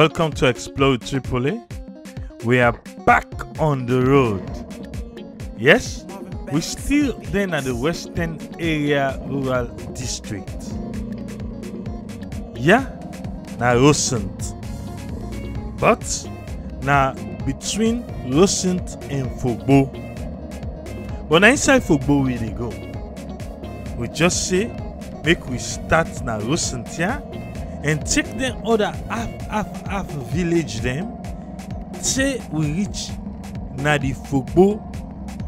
Welcome to Explore Triple-A. We are back on the road. Yes, we still then at the Western Area Rural District. Yeah, now Rosent. But now between Rosent and Fogbo. But now inside Fogbo we dey go. We just say make we start na Rosent yeah? And take them other half half half village them say we reach na the fogbo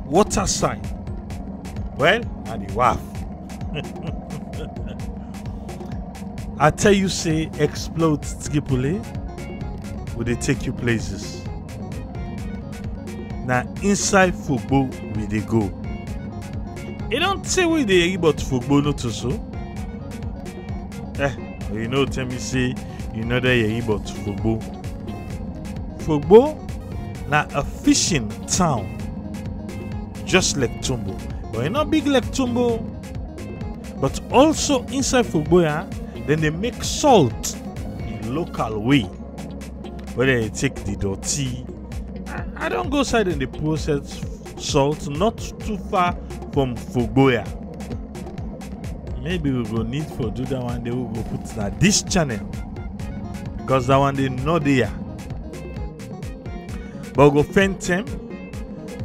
water side well na the waf i tell you say Explore Triple-A we dey take you places. Na inside fogbo we dey go. E don tey we dey hear about fogbo no too so? Eh you know tell me say you no dey hear about fogbo. Fogbo na a fishing town. Just like tumbo. But e no big like tumbo. But also inside fogbo yeah, dem dey make salt in local way. Dem dey take the dirty i, I don go side dem dey process salt not too far from fogboya maybe we go need for do that one day we go put na this channel. Because that one dey no dey here. But go spend time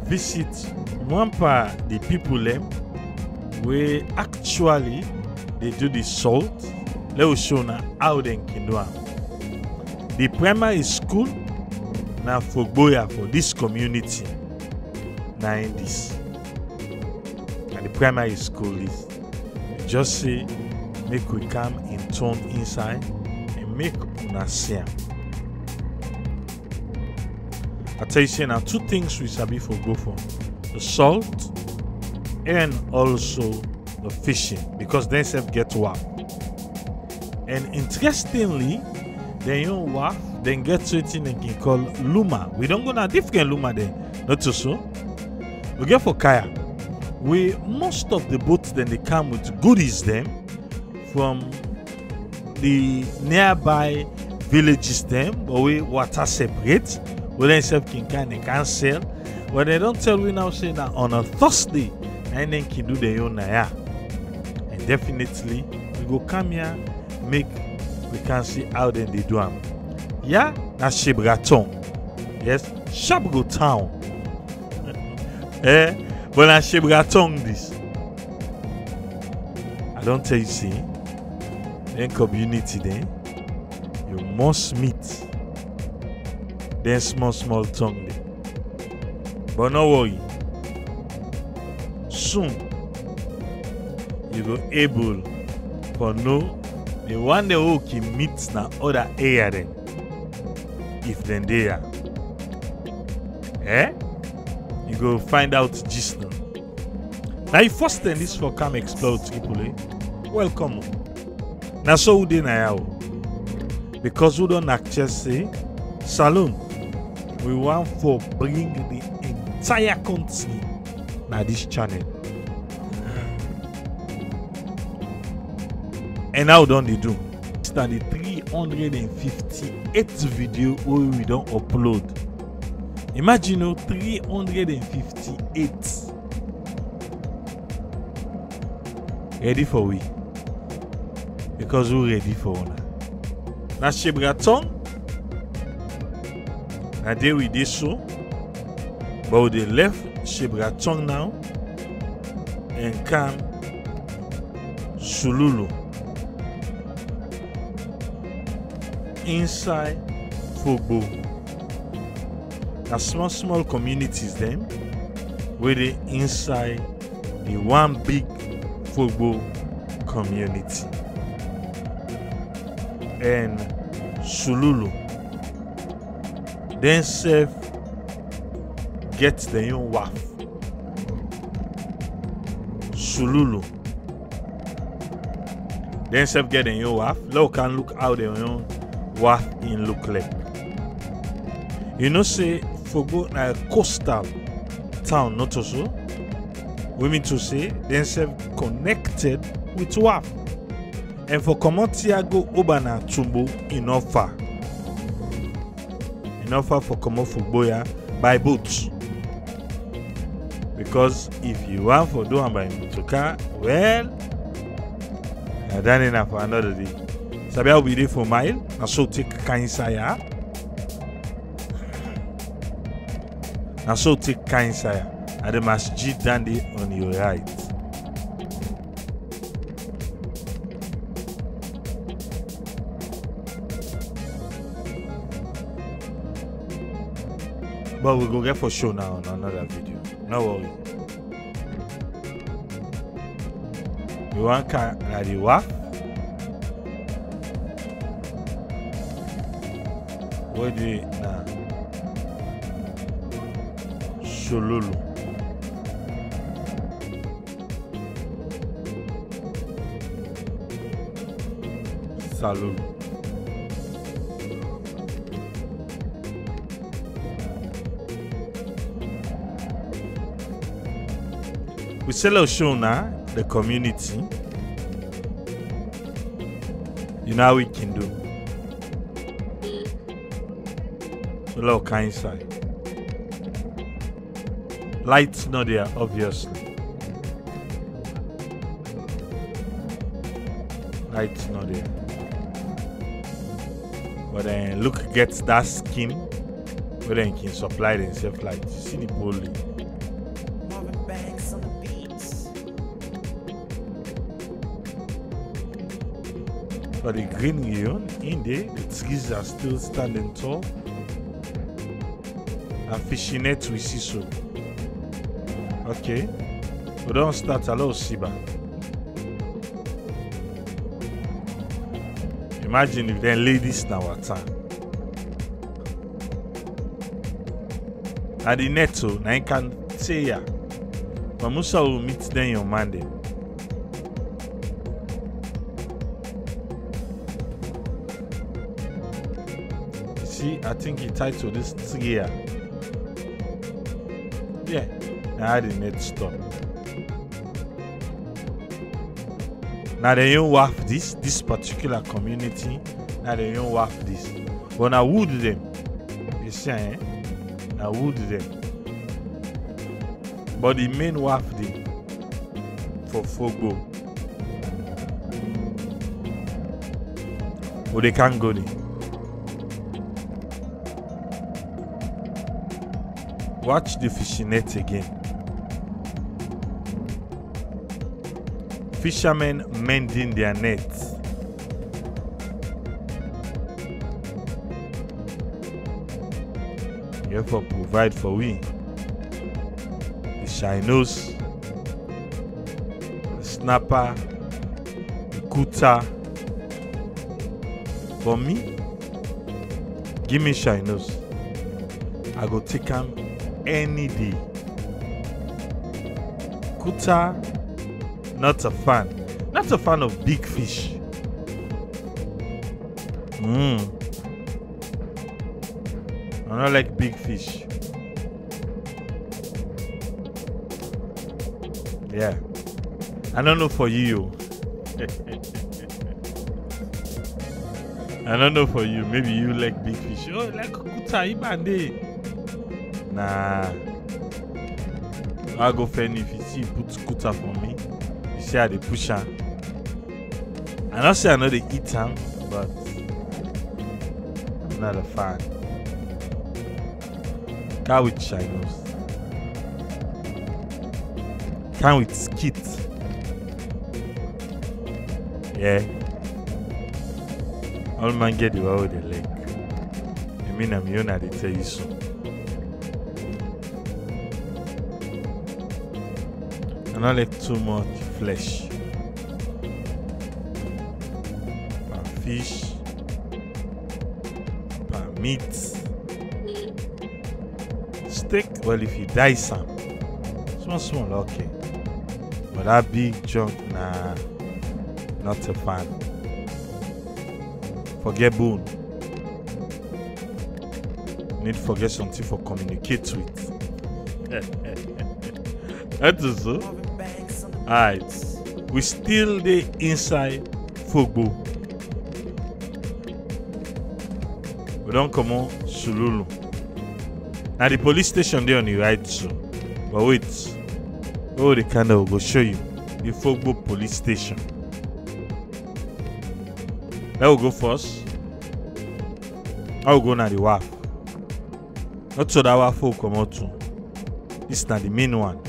visit one part the people dem wey actually dey do the salt. Let we show na how dem do the primary school na fogboya for this community. Na in this. The primary school is just say make we come in turn inside and make una see i tell you say na two things we sabi for go for the salt and also the fishing because dem sef get waf and interestingly dem own waf dem get wetin dem can call luma. We don go na different luma dem not too so we get for kaya we most of the boats dem dey come with goodies dem from the nearby villages dem but wey water separate. Wey dem sef can kind dem can sell but dem don tell we now say na on a thursday im dem can do their own ya and definitely we go come here make we can see how dem dey do am ya na shebraton. Yes shabgo town eh but na shebraton this. I don tell you say dem community dem you must meet. Dem small small tongue dem but no worry. Soon you go able for know the one dem wey can meet na other area dem if dem dey here eh you go find out gist. Now. Now, you first time this for come explore Triple-A eh? welcome. O na so na ya because we don actually say eh? salon we want for bring the entire country na this channel. And how don't dey do? Na the 358th video we don upload imagine o 358 ready for we? Because we ready for una. Na shebraton na there we dey so. But we dey left shebraton now and come sululu. Inside fogbo na small small communities dem wey dey inside the one big fogbo community. And sululu dem sef get their own waf sululu dem sef get their own waf let we can look how their own waf in look like. You know say fogbo na a coastal town not also we mean to say dem sef connected with waf. And for comot here go oba na tumbo e no far in offer for comot for gboya by boat. Because if you wan for do am by motorcar well na that na for another day. Sabi how we dey for mile? Na so take kind na so take kind saya and the masjid dandy on your right. But we go get for show now on another video. No worry. We want car na the wa. Where the Shololo. Salulu. We sell our show now, the community. You know how we can do. So little kind side. Lights not there, obviously. Lights not there. But then look gets that scheme where then he can supply themselves light. You see the the. For the green region, in there, the trees are still standing tall. And fishing net we see so. Okay. We don't start little Siba. Imagine if then ladies now water. And the net so now you can ya. But Musa will meet them on Monday. See, I think he titled this Tsigia. Yeah, now the net stop. Now they don't work this, this particular community. Now they don't work this. But now wood them. You see, eh? Now wood them. But the main work the for Fogbo. Oh, they can't go there. Watch the fishing net again. Fishermen mending their nets. Therefore, provide for we the shinos, the snapper, the kuta. For me, give me shinos. I go take am any day. Kuta, not a fan. Not a fan of big fish. Mmm. I don't like big fish. Yeah. I don't know for you. I don't know for you. Maybe you like big fish. Oh, like kuta, ibande. Nah. I go fend if you see put scooter for me. See how they push am. I not say I know they eat am, but I'm not a fan. Car with chinos. Can with skit. Yeah. All man get the one with the leg. I mean, I'm you they tell you so. I don't like too much flesh. Per fish, per meat. Steak, well, if you dice some, small, small, okay. But that big junk, nah, not a fan. Forget bone. Need forget something for communicate with. that is so. Alright, we still dey inside Fogbo. We don comot Sululu. Now the police station there on the right so. But wait. Oh the kind of go show you. The Fogbo police station. Let we go first. I will go na the WAF. Not so that WAF will come out too. This na the main one.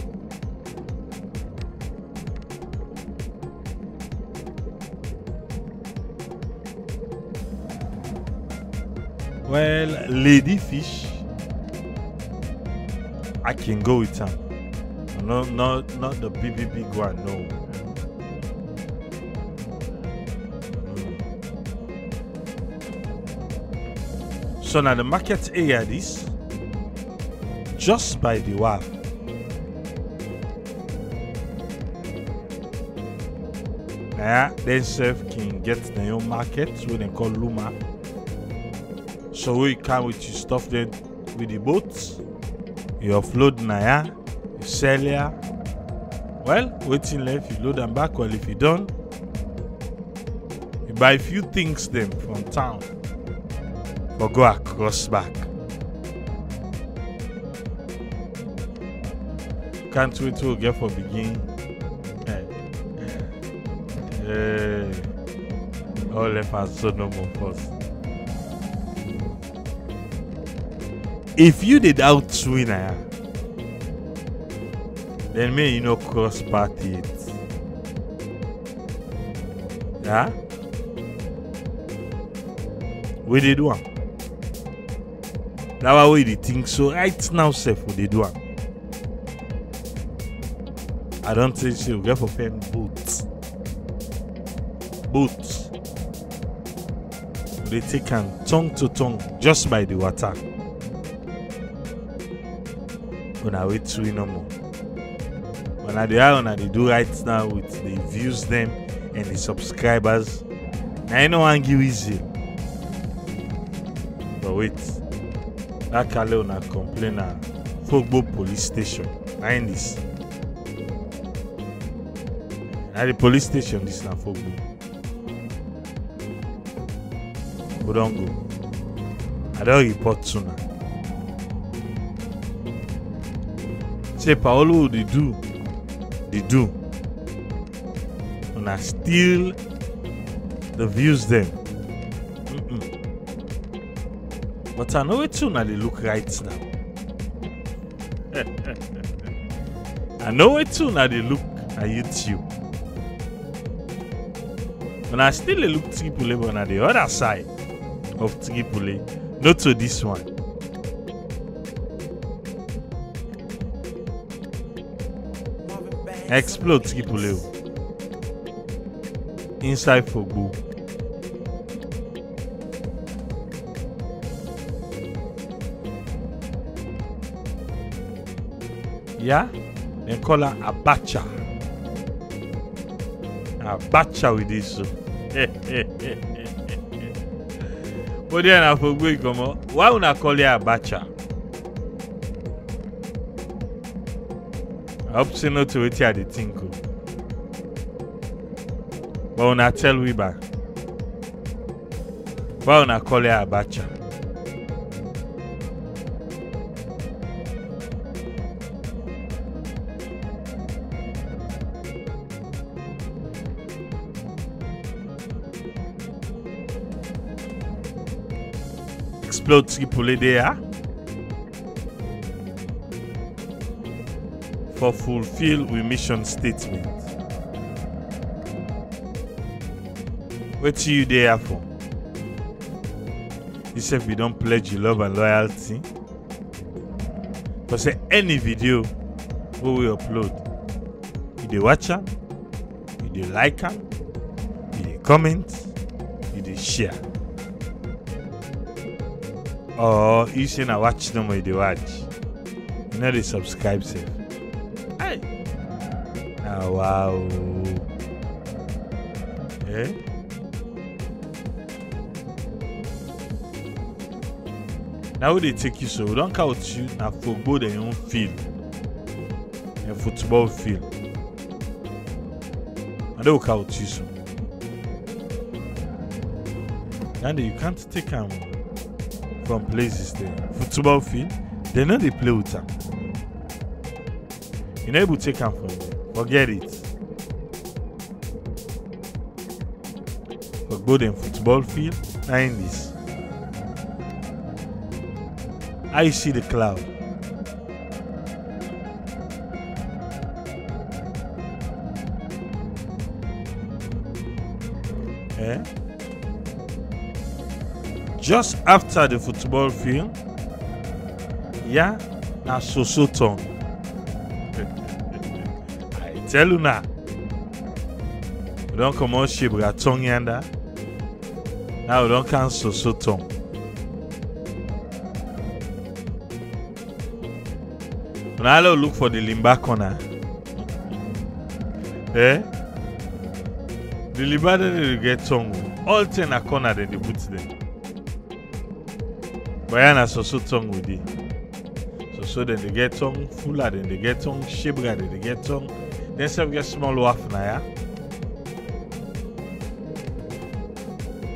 Well, lady fish. I can go with him. No, not not the big big one. No. Mm. So now the market area this just by the WAF. Yeah, then self can get their own market, what they call Luma. So we come with your stuff then with the boats. You offload na ya, you sell ya. Well, waiting left, you load them back. Well, if you don't, you buy a few things them from town. But go across back. Can't wait to get for begin. Eh, eh, eh. All left and so no more first. If you did out winner then me you know cross party it. Yeah we did one. That why we dey think so right now sef we dey do am i don think say we get for pen boat boat we dey take am tongue to tongue just by the water una wait till we no more una dey how una dey do right now with the views dem and the subscribers. Na you no wan give easy. But wait. That kale una complain na fogbo police station. Na im dis. Na the police station dis na fogbo we don go. I don report to una say paolo they do. Dey do. Una still the views dem Mm-mm. but i know wetin una dey look right now. I know wetin una dey look na youtube And I still look but na the other side of triple a no to this one explore triple a o. Inside fogbo yeah dem call am abacha. Abacha with this. So but there na fogbo e comot why una call it abacha hope say no to wetin I dey think o. But una tell we back. Why una call it Abacha? Explode Tripoli there. For fulfill we mission statement. Wetin you there for? You sef we don't pledge your love and loyalty. But say any video wey we upload, you dey watch you dey like you dey comment, you dey share. Or you say na watch no more you dey watch, you no dey subscribe. Wow. Eh? Now we dey take you so we don count you na fogbo dem own field and football field. And they will count you so. And you can't take am from places there. Football field, They know they play with am. You no able take am from them. Forget it. For Golden football field, na in this. You see the cloud? Eh? Just after the football field, yeah, na tongue. I tell you now. We don't come out shape with tongue yonder. Now we don't can so-so tongue. When I look for the limba corner, eh? The limba then they get tongue. All ten a corner then they put them. But yeah, na so-so tongue with it. So so then they get tongue fuller, then they get tongue shibra, then they get tongue. Then some get small waff na ya.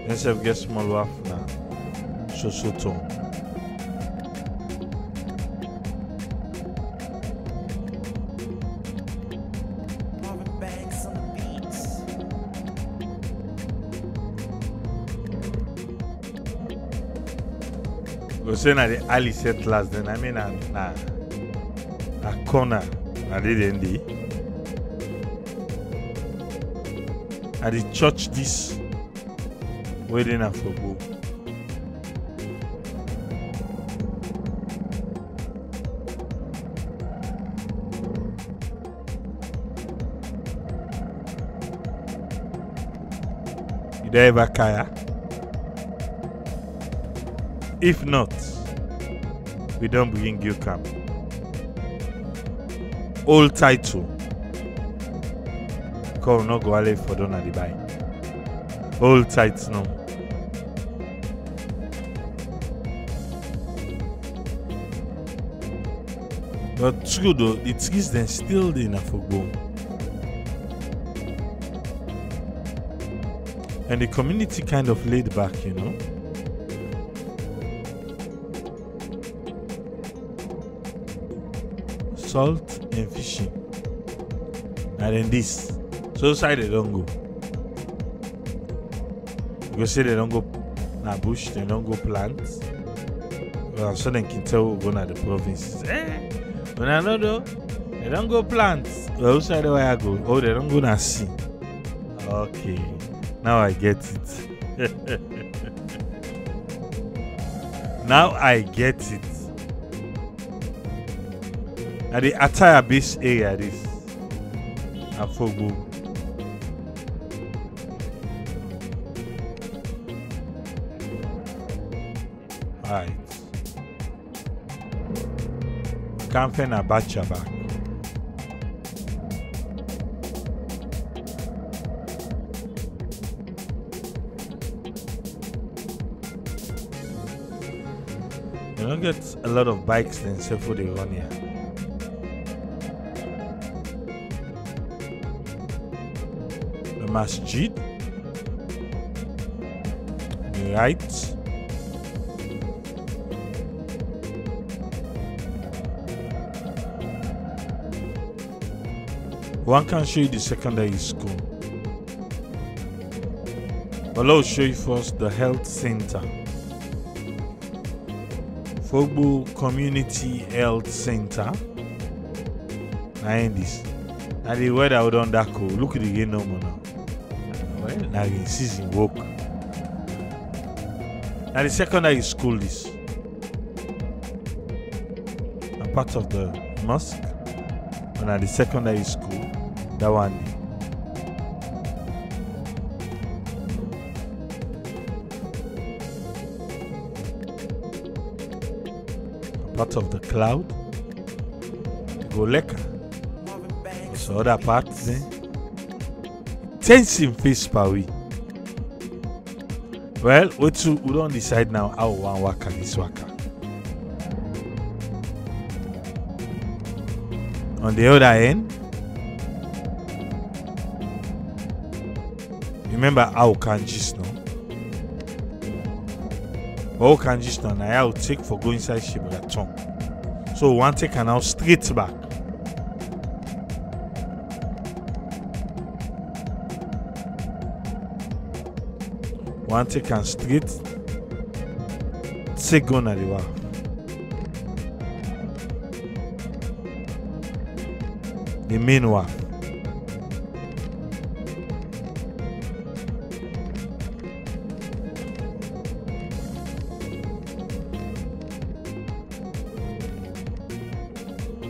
Then some get small waff na so so tongue. Marvin Banks on the beats. Go say na the alley settlers then I mean na na corner na they dey. The church this wedding na for don ever kaya? If not, we don't bring you camp. Old title. Call no go ale for don the buy. Old title no. But true though, the trees then still dey na for go. And the community kind of laid back, you know. salt and fishing and then this so side they don go. You say they don go na bush they don go plant. Well so dem can tell we go na the province. Eh una no know they don go plant. Well which side wey i go? Oh they don go na sea. Okay now i get it. Now i get it. Na the attire base area this. Afogbo right kamfe na bacha back. You don't get a lot of bikes in for the the masjid. Right one can show you the secondary school. But let's show you first the health center. Fogbo Community Health Center. Na in this. Na the weather we don that cold. Look at the no more now. Na rain season work na the secondary school this na part of the mosque. And at the secondary school that one part of the cloud? Go leka. So other part there tension face week. Well wetu we don decide now how we wan waka this waka on the other end remember how can gist now but can gist now na how we take for go inside shebra tongue So one take am now straight back. One take am straight. Take go na the wall. The main one.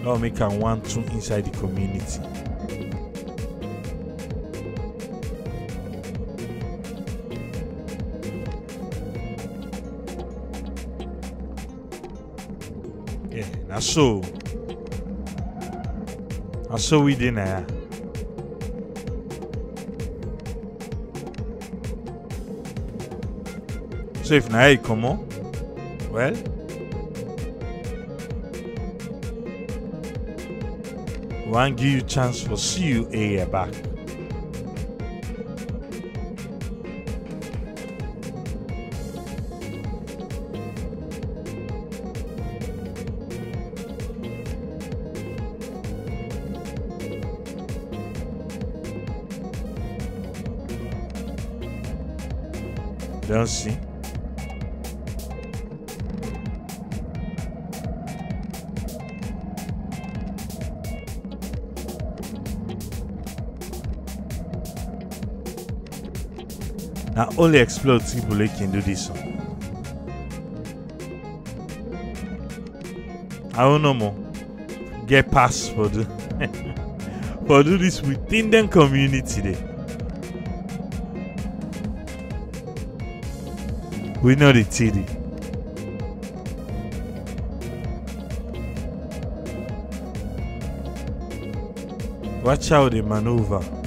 Now make am one two inside the community. Yeah, na so. Na so we ya. So if na you comot, well, wan give you chance for see you a year back. Don see. Na only Explore Triple-A can do this one. I don't know more. Get pass for do for do this within them community there. We know the TD. Watch out the maneuver.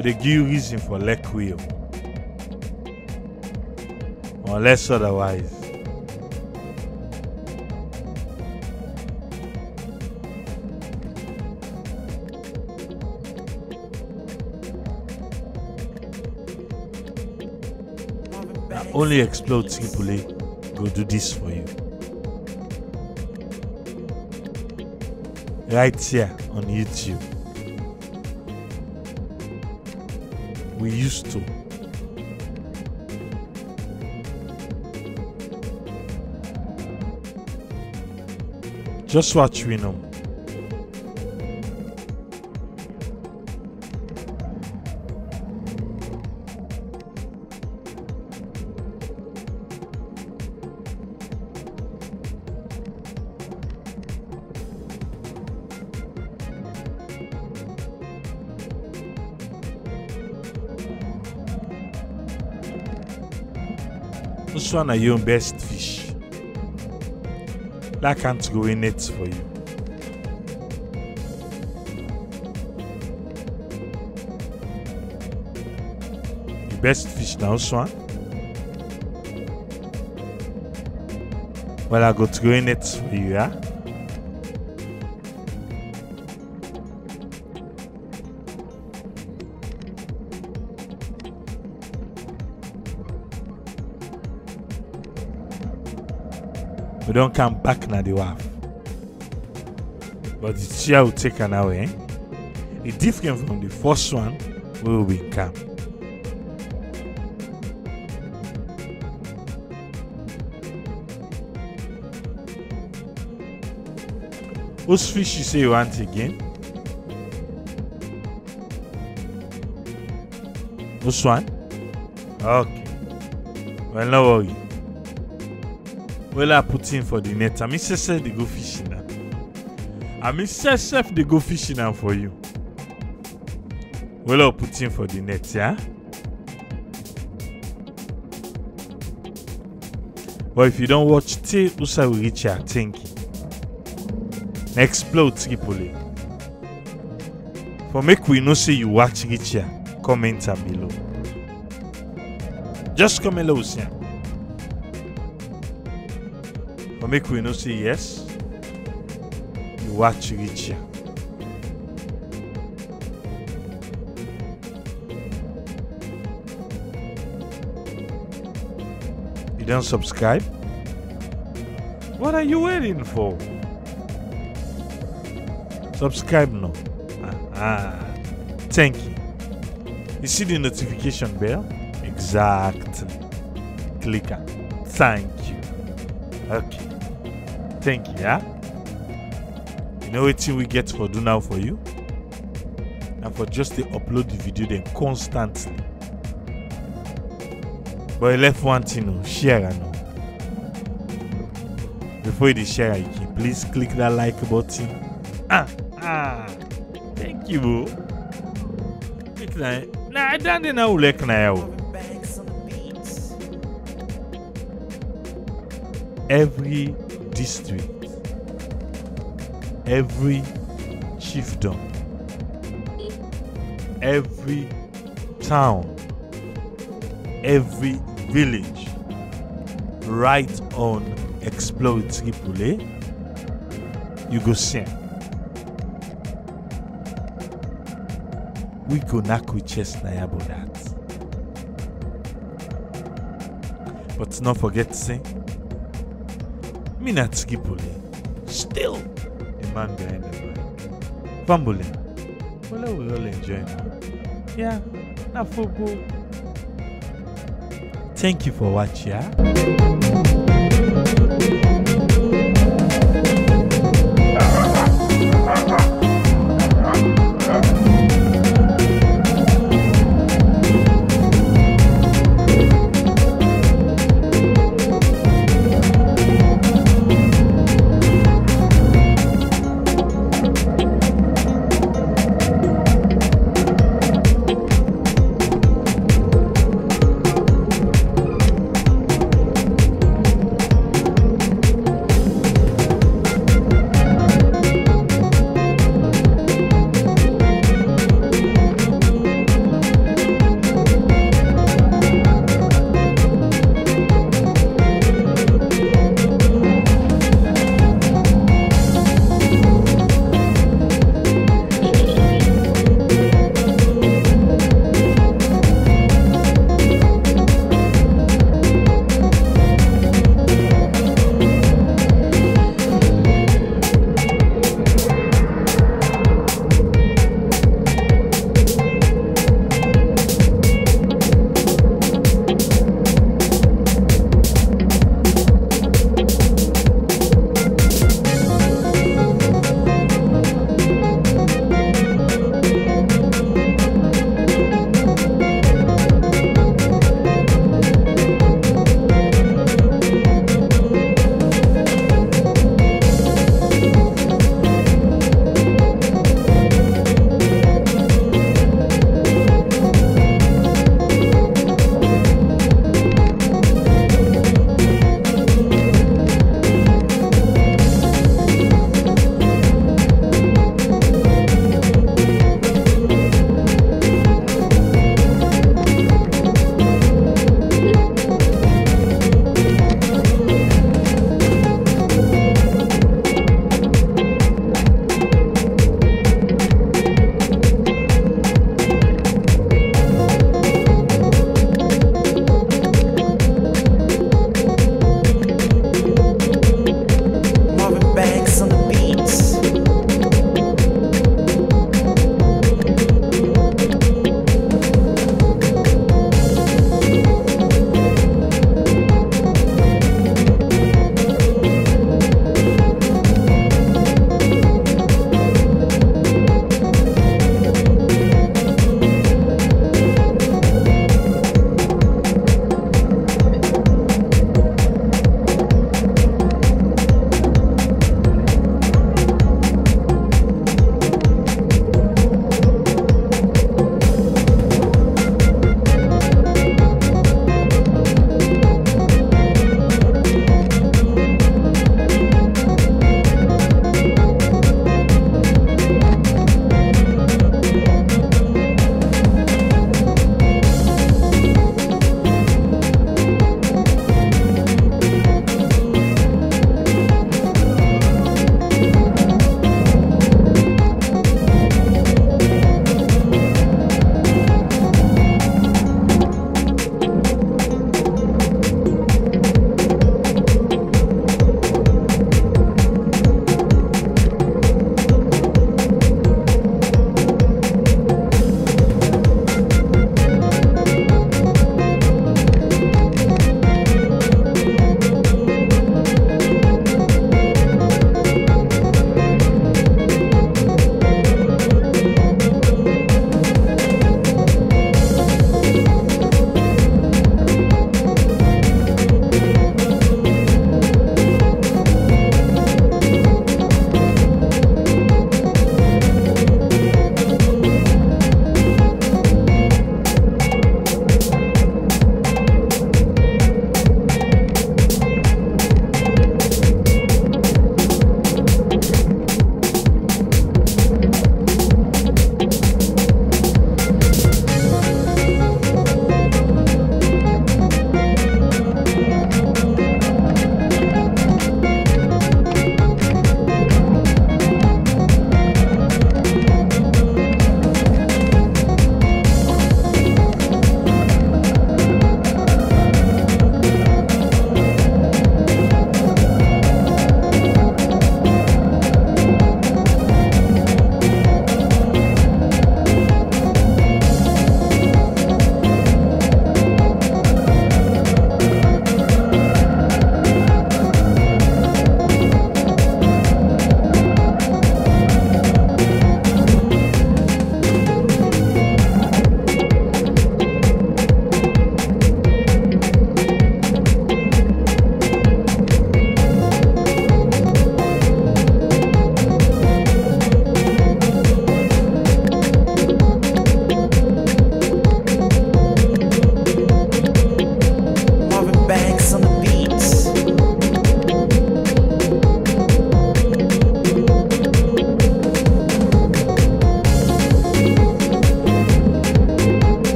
But they give reason for leg wheel. Unless otherwise. Only Explore Triple-A go do this for you. Right here on YouTube. We used to. Just watch we know. This one are your best fish. That can't go in it for you. The best fish now, swan. Well, I got to go in it for you, yeah? We don't come back na the wharf. But the chair will take an hour, eh? It's different from the first one we come. Whose fish you say you want again? Which one? Okay. Well, no worry. Well, I put in for the net. I mean, say, say they go fishing now. I mean, say, chef, they go fishing now for you. Well, I'll put in for the net, yeah? But if you don't watch till Usa will reach your thinking. Explode Tripoli. For make we know say you watch here, comment below. Just come hello make we know say yes, you watch reach. You don't subscribe? What are you waiting for? Subscribe now. Ah, thank you. You see the notification bell? Exactly. Click on. Thank you. Okay. Thank you, yeah? You know what we get for do now for you? And for just to upload the video then constantly. But I left one thing, oh, share and oh. Before you share, you can please click that like button. Ah, ah. Thank you, bro. Click that. Nah, I don't know like now. Beats. every district, every chiefdom, every town, every village, right on Explore Triple-A, you go see. We go knack with chest about that. But not forget to say, not Triple-A, still the man behind the mic. Fambule, well, we all enjoy now. Yeah, na football. Thank you for watching. Yeah?